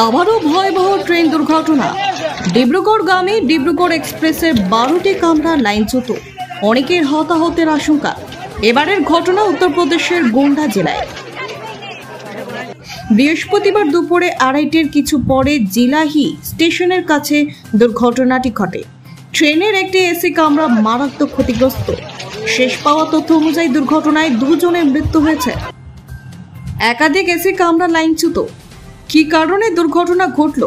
আবারও ভয়াবহ ট্রেন দুর্ঘটনা। ডিব্রুগড় ডিব্রুগড়গামী ডিব্রুগড় এক্সপ্রেসের বারোটি কামরা লাইনচ্যুত অনেকের হতাহতের আশঙ্কা। এবারের ঘটনা উত্তরপ্রদেশের গোন্ডা জেলায়। বৃহস্পতিবার দুপুরে আড়াইটের কিছু পরে জিলাহি স্টেশনের কাছে দুর্ঘটনাটি ঘটে। ট্রেনের একটি এসি কামরা মারাত্মক ক্ষতিগ্রস্ত। শেষ পাওয়া তথ্য অনুযায়ী দুর্ঘটনায় দুজনের মৃত্যু হয়েছে। একাধিক এসি কামরা লাইনচ্যুত কী কারণে দুর্ঘটনা ঘটল?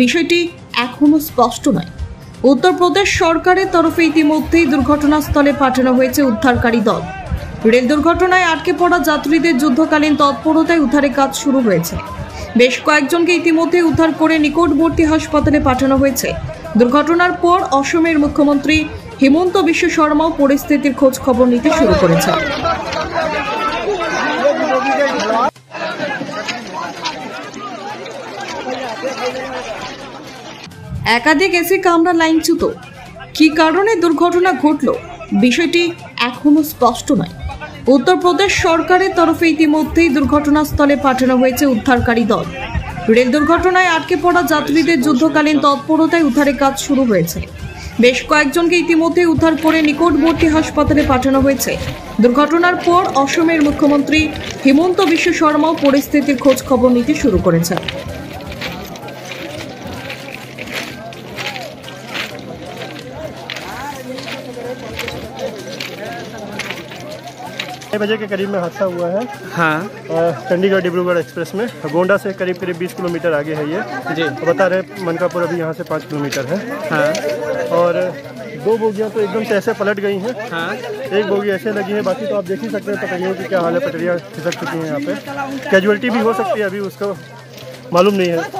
বিষয়টি এখনও স্পষ্ট নয়। উত্তরপ্রদেশ সরকারের তরফে ইতিমধ্যেই দুর্ঘটনাস্থলে পাঠানো হয়েছে উদ্ধারকারী দল। রেল দুর্ঘটনায় আটকে পড়া যাত্রীদের যুদ্ধকালীন তৎপরতায় উদ্ধারের কাজ শুরু হয়েছে। বেশ কয়েকজনকে ইতিমধ্যে উদ্ধার করে নিকটবর্তী হাসপাতালে পাঠানো হয়েছে। দুর্ঘটনার পর অসমের মুখ্যমন্ত্রী হিমন্ত বিশ্ব শর্মাও পরিস্থিতির খোঁজ খবর নিতে শুরু করেছেন। একাধিক এসি কামরা লাইনচ্যুত। কী কারণে দুর্ঘটনা ঘটল? বিষয়টি এখনও স্পষ্ট নয়। উত্তরপ্রদেশ সরকারের তরফে ইতিমধ্যেই দুর্ঘটনাস্থলে পাঠানো হয়েছে উদ্ধারকারী দল। রেল দুর্ঘটনায় আটকে পড়া যাত্রীদের যুদ্ধকালীন তৎপরতায় উদ্ধারের কাজ শুরু হয়েছে। বেশ কয়েকজনকে ইতিমধ্যে উদ্ধার করে নিকটবর্তী হাসপাতালে পাঠানো হয়েছে। দুর্ঘটনার পর অসমের মুখ্যমন্ত্রী হিমন্ত বিশ্ব শর্মাও পরিস্থিতির খোঁজ খবর নিতে শুরু করেছেন। छः बजे के करीब में हादसा हुआ है। हाँ। चंडीगढ़ डिब्रूगढ़ एक्सप्रेस में। गोंडा से करीब करीब 20 किलोमीटर आगे है ये। जी। तो बता रहे मनकापुर अभी यहाँ से पाँच किलोमीटर है। हाँ। और दो बोगियाँ तो एकदम से ऐसे पलट गई हैं। हाँ। एक बोगी ऐसे लगी है बाकी तो आप देख ही सकते हैं पटरियों की क्या हाल है पटरियाँ खिसक चुकी हैं यहाँ पे। कैजुअलिटी भी हो सकती है अभी उसको मालूम नहीं है।